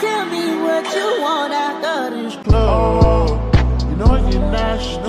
Tell me what you want after this club. You know you're national.